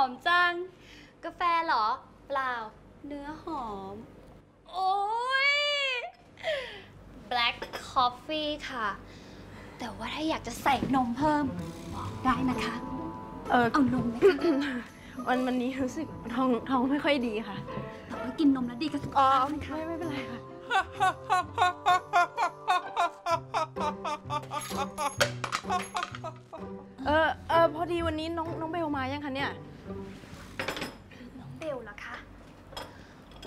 อมจัง กาแฟเหรอ เปล่า เนื้อหอม โอ้ย black coffee ค่ะ แต่ว่าถ้าอยากจะใส่นมเพิ่ม บอกได้นะคะ เออเอานมไหมคะวันวันนี้รู้สึกท้องท้องไม่ค่อยดีค่ะแต่ว่ากินนมแล้วดีกับสุขอ๋อภาพนะคะไม่ไม่เป็นไรค่ะ เออเออพอดีวันนี้น้องน้องเบลมายังคะเนี่ย น้องเบลเหรอคะ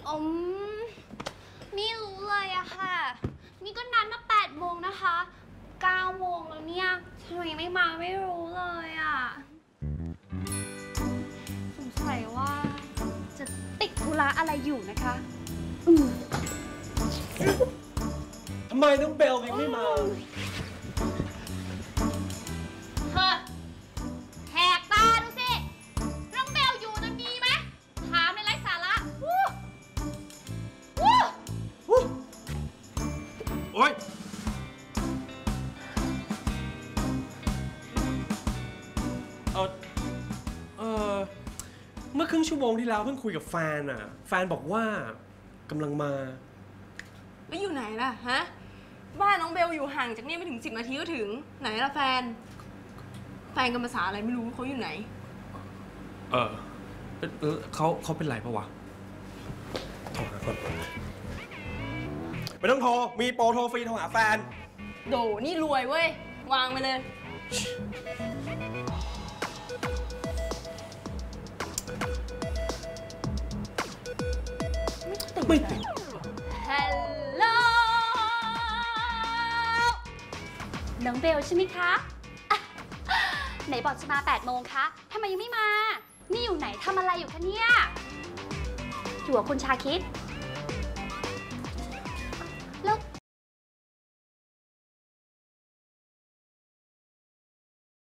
อืมไม่รู้เลยอะค่ะ นี่ก็นัดมา8โมงนะคะ9โมงแล้วเนี่ยทำไมไม่มาไม่รู้เลยอะสงสัยว่าจะติดธุระอะไรอยู่นะคะอืมทำไมน้องเบลยังไม่มา โอ๊ยเออเออเมื่อครึ่งชั่วโมงที่แล้วเพิ่งคุยกับแฟนอะ แฟนบอกว่ากำลังมา แล้วอยู่ไหนล่ะฮะ บ้านน้องเบลอยู่ห่างจากนี่ไม่ถึง10นาทีก็ถึง ไหนล่ะแฟน แฟนกันภาษาอะไรไม่รู้เขาอยู่ไหน เออเป็นเออเขาเขาเป็นไรปะวะโทรหาก่อน ไม่ต้องโทร มีโปรโทรฟรีโทรหาแฟน โดนี่รวยเว้ย วางไปเลย ไม่ติด ฮัลโหล น้องเบลใช่ไหมคะอะไหนบอกจะมา 8 โมงคะทำไมยังไม่มา นี่อยู่ไหนทำอะไรอยู่คะเนี่ย อยู่กับคุณชาคิด